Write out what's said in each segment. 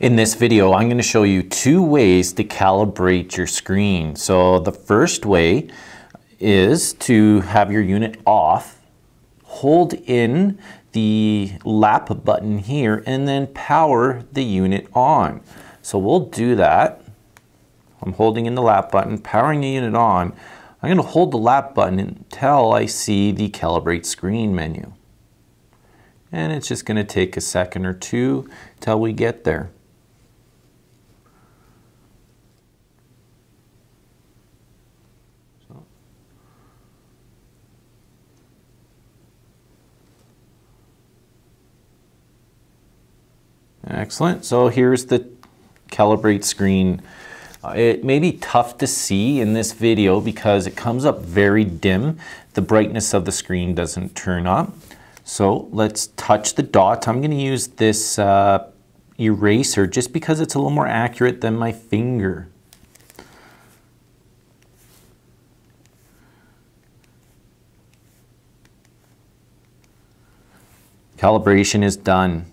In this video, I'm going to show you two ways to calibrate your screen. So the first way is to have your unit off, hold in the lap button here, and then power the unit on. So we'll do that. I'm holding in the lap button, powering the unit on. I'm going to hold the lap button until I see the calibrate screen menu. And it's just going to take a second or two till we get there. Excellent. So here's the calibrate screen. Uh, it may be tough to see in this video because it comes up very dim. The brightness of the screen doesn't turn up. So let's touch the dots. I'm going to use this uh, eraser just because it's a little more accurate than my finger. Calibration is done.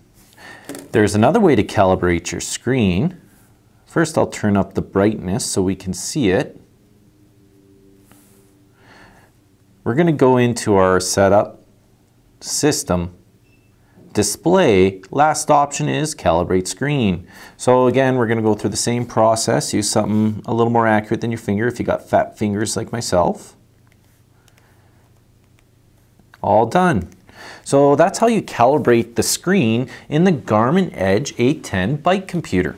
There's another way to calibrate your screen. First I'll turn up the brightness so we can see it. We're going to go into our setup, system, display, last option is calibrate screen. So again, we're going to go through the same process, use something a little more accurate than your finger if you got fat fingers like myself. All done. So that's how you calibrate the screen in the Garmin Edge 810 bike computer.